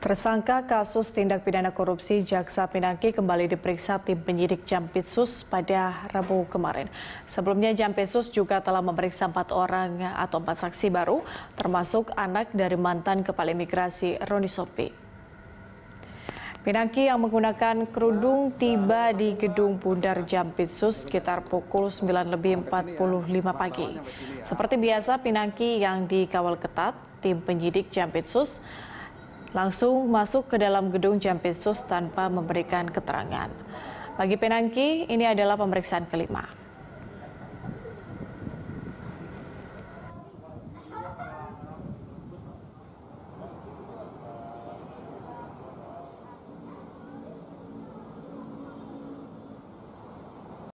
Tersangka kasus tindak pidana korupsi Jaksa Pinangki kembali diperiksa tim penyidik Jampitsus pada Rabu kemarin. Sebelumnya Jampitsus juga telah memeriksa empat orang atau empat saksi baru, termasuk anak dari mantan Kepala Imigrasi Roni Sopi. Pinangki yang menggunakan kerudung tiba di gedung Bundar Jampitsus sekitar pukul 9 lebih 45 pagi. Seperti biasa, Pinangki yang dikawal ketat, tim penyidik Jampitsus langsung masuk ke dalam gedung Jampitsus tanpa memberikan keterangan. Bagi Penangki, ini adalah pemeriksaan kelima.